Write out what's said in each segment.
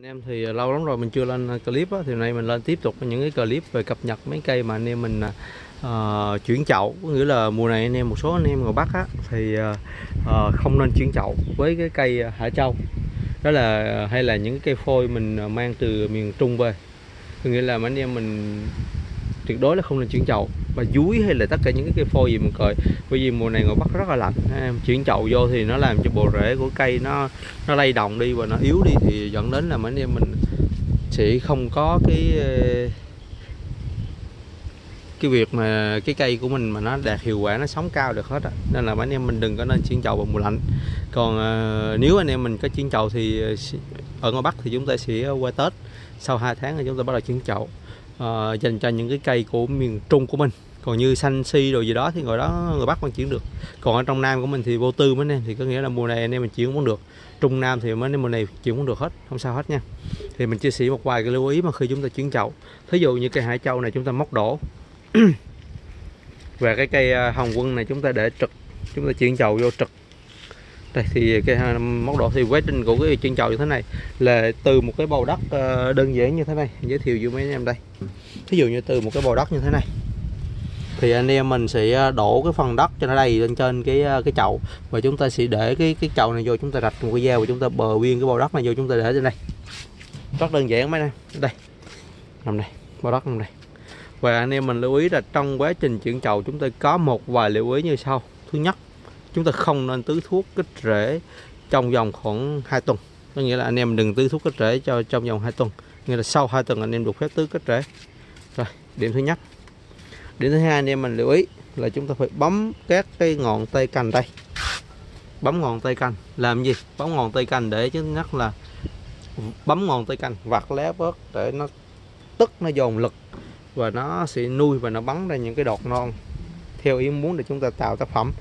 Anh em thì à, lâu lắm rồi mình chưa lên à, clip á, thì nay mình lên tiếp tục những cái clip về cập nhật mấy cây mà anh em mình uh, chuyển chậu. Có nghĩa là mùa này anh em một số anh em ngoài Bắc á, thì uh, không nên chuyển chậu với cái cây Hạ Châu. Đó là hay là những cái cây phôi mình mang từ miền Trung về. Có nghĩa là anh em mình tuyệt đối là không nên chuyển chậu và dúi hay là tất cả những cái cây phôi gì mình cởi. Bởi vì mùa này ngoài Bắc rất là lạnh. Chuyển chậu vô thì nó làm cho bộ rễ của cây nó nó lay động đi và nó yếu đi thì dẫn đến là mấy anh em mình sẽ không có cái ờ, cái việc mà cái cây của mình mà nó đạt hiệu quả nó sống cao được hết á. Nên là mấy anh em mình đừng có nên chuyển chậu vào mùa lạnh. Còn ờ, nếu anh em mình có chuyển chậu thì ờ, ở ngoài Bắc thì chúng ta sẽ qua Tết. Sau 2 tháng thì chúng ta bắt đầu chuyển chậu Ờ, dành cho những cái cây của miền Trung của mình còn như xanh si rồi gì đó thì ngồi đó người Bắc vẫn chuyển được. Còn ở trong Nam của mình thì vô tư mấy anh em thì có nghĩa là mùa này anh em mình chuyển cũng được. Trung Nam thì mấy anh em mùa này chuyển cũng được hết, không sao hết nha. Thì mình chia sẻ một vài cái lưu ý mà khi chúng ta chuyển chậu. Thí dụ như cây hải châu này chúng ta móc đổ. Và cái cây à, hồng quân này chúng ta để trực, chúng ta chuyển chậu vô trực. Đây, thì cái à, móc đổ thì quá trình của cái chuyển chậu như thế này là từ một cái bầu đất à, đơn giản như thế này. Giới thiệu với mấy anh em đây. Thí dụ như từ một cái bầu đất như thế này thì anh em mình sẽ à, đổ cái phần đất cho nó đầy lên trên cái à, cái chậu. Và chúng ta sẽ để cái cái chậu này vô, chúng ta rạch một cái dao và chúng ta bờ nguyên cái bao đất này vô, chúng ta để trên đây. Rất đơn giản mấy anh em. Đây. Nằm đây. Bao đất nằm đây. Và anh em mình lưu ý là trong quá trình chuyển chậu, chúng ta có một vài lưu ý như sau. Thứ nhất, chúng ta không nên tưới thuốc kích rễ trong vòng khoảng 2 tuần. Có nghĩa là anh em đừng tưới thuốc kích rễ cho, trong vòng 2 tuần. Nghĩa là sau 2 tuần anh em được phép tưới kích rễ. Rồi, điểm thứ nhất điểm thứ hai anh em mình lưu ý là chúng ta phải bấm các cái ngọn tay cành đây. Bấm ngọn tay cành. Làm gì? Bấm ngọn tay cành để chứ nhất là bấm ngọn tay cành vặt lá bớt để nó tức, nó dồn lực và nó sẽ nuôi và nó bắn ra những cái đọt non theo ý muốn để chúng ta tạo tác phẩm.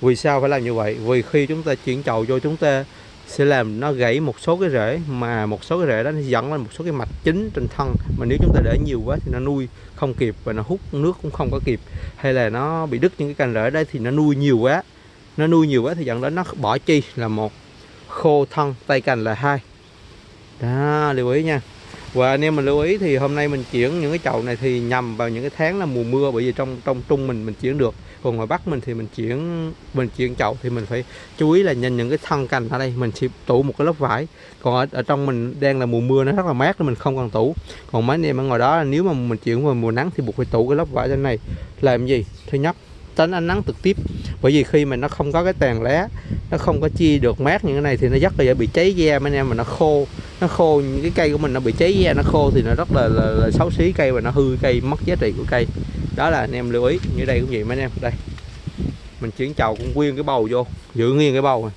Vì sao phải làm như vậy? Vì khi chúng ta chuyển chậu vô chúng ta sẽ làm nó gãy một số cái rễ, mà một số cái rễ đó nó dẫn lên một số cái mạch chính trên thân. Mà nếu chúng ta để nhiều quá thì nó nuôi không kịp và nó hút nước cũng không có kịp. Hay là nó bị đứt những cái cành rễ đây thì nó nuôi nhiều quá. Nó nuôi nhiều quá thì dẫn đến nó bỏ chi là một khô thân, tay cành là hai. Đó, lưu ý nha và anh em mình lưu ý thì hôm nay mình chuyển những cái chậu này thì nhằm vào những cái tháng là mùa mưa bởi vì trong trong trung mình mình chuyển được. Còn ngoài bắc mình thì mình chuyển mình chuyển chậu thì mình phải chú ý là nhìn những cái thân cành ở đây mình sẽ tủ một cái lớp vải. Còn ở, ở trong mình đang là mùa mưa nó rất là mát nên mình không cần tủ. Còn mấy anh em ở ngoài đó nếu mà mình chuyển vào mùa nắng thì buộc phải tủ cái lớp vải trên này. Làm gì? Thứ nhất tránh ánh nắng trực tiếp bởi vì khi mà nó không có cái tàn lá nó không có chia được mát như thế này thì nó rất là dễ bị cháy da mấy anh em mà nó khô nó khô những cái cây của mình nó bị cháy nó khô thì nó rất là, là, là xấu xí cây và nó hư cây mất giá trị của cây. Đó là anh em lưu ý như đây cũng vậy mấy anh em. Đây mình chuyển chậu cũng nguyên cái bầu vô giữ nguyên cái bầu này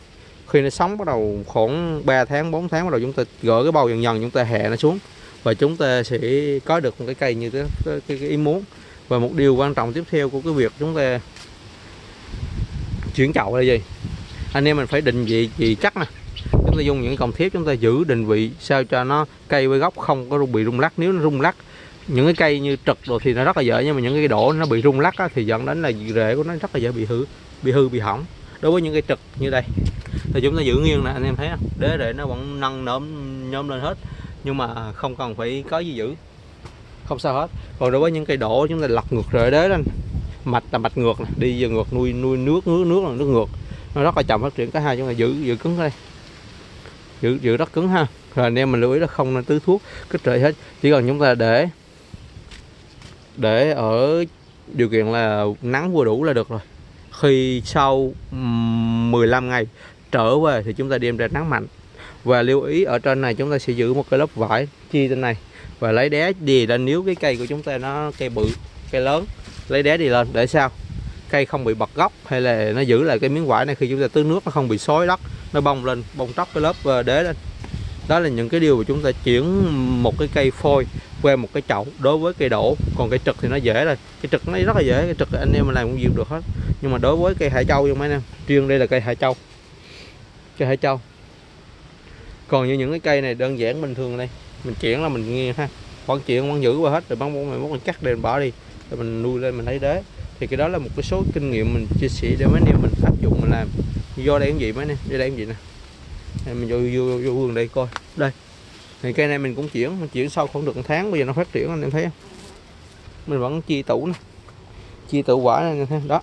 khi nó sống bắt đầu khoảng 3 tháng 4 tháng bắt đầu chúng ta gỡ cái bầu dần dần chúng ta hạ nó xuống. Và chúng ta sẽ có được một cái cây như thế cái, cái, cái ý muốn. Và một điều quan trọng tiếp theo của cái việc chúng ta chuyển chậu là gì? Anh em mình phải định vị vị chắc nè chúng ta dùng những còng thép chúng ta giữ định vị sao cho nó cây với gốc không có bị rung lắc. Nếu nó rung lắc những cái cây như trực rồi thì nó rất là dễ nhưng mà những cái đổ nó bị rung lắc á, thì dẫn đến là rễ của nó rất là dễ bị hư bị hư bị hỏng. Đối với những cái trực như đây thì chúng ta giữ nghiêng nè anh em thấy không? Đế để nó vẫn nâng nớm nhóm lên hết nhưng mà không cần phải có gì giữ không sao hết. Còn đối với những cây đổ chúng ta lật ngược rễ đế lên mạch là mạch ngược này. đi về ngược nuôi nuôi nước nước nước là nước ngược. Nó rất là chậm phát triển cả hai chúng ta giữ giữ cứng đây giữ giữ rất cứng ha. Rồi anh em mình lưu ý là không nên tưới thuốc, kích rễ hết. Chỉ cần chúng ta để để ở điều kiện là nắng vừa đủ là được rồi. Khi sau 15 ngày trở về thì chúng ta đem ra nắng mạnh. Và lưu ý ở trên này chúng ta sẽ giữ một cái lớp vải chi trên này. Và lấy đá đi lên, nếu cái cây của chúng ta nó, cây bự, cây lớn, lấy đá đi lên để sao? Cây không bị bật gốc hay là nó giữ lại cái miếng vải này khi chúng ta tưới nước nó không bị xói đất nó bong lên, bong tróc cái lớp ờ, đế lên. Đó là những cái điều mà chúng ta chuyển một cái cây phôi qua một cái chậu đối với cây đổ. Còn cây trực thì nó dễ rồi cái trực nó rất là dễ cái trực anh em làm cũng nhiều được hết. Nhưng mà đối với cây hải châu như mấy em, riêng đây là cây hải châu. Cây hải châu. Còn như những cái cây này đơn giản bình thường đây. Mình chuyển là mình nghe ha. Vẫn chuyển, vẫn giữ qua hết. Rồi bắn bóng mình cắt đèn bỏ đi. Rồi mình nuôi lên, mình lấy đế. Thì cái đó là một cái số kinh nghiệm mình chia sẻ để mấy anh em mình áp dụng, mình làm do đây cái gì mấy anh em đây đây cái gì nè? Mình vô vô vô vườn đây coi. Đây. Thì cây này mình cũng chuyển mình chuyển sau khoảng được một tháng bây giờ nó phát triển anh em thấy không? Mình vẫn chia tủ này chia tủ quả này anh thấy đó.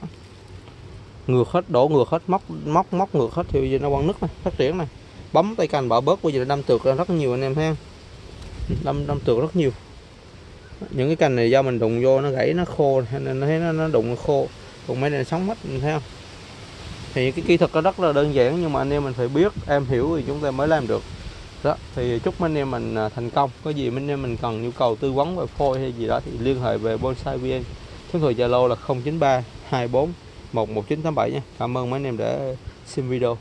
Ngược hết đổ ngược hết móc móc móc ngược hết thì bây giờ nó quăng nứt này phát triển này. Bấm tay cành bỏ bớt bây giờ đâm tược ra rất nhiều anh em thấy không? Đâm đâm tược rất nhiều. Những cái cành này do mình đụng vô nó gãy nó khô nên nó thấy nó, nó đụng nó khô. Còn mấy này sống hết mình thấy không thì cái kỹ thuật nó rất là đơn giản, nhưng mà anh em mình phải biết, em hiểu thì chúng ta mới làm được. Đó, thì chúc anh em mình à, thành công. Có gì anh em mình cần nhu cầu tư vấn về phôi hay gì đó thì liên hệ về bonsai vn. Số điện thoại zalo là 093 24 11987 nha. Cảm ơn mấy anh em đã xem video.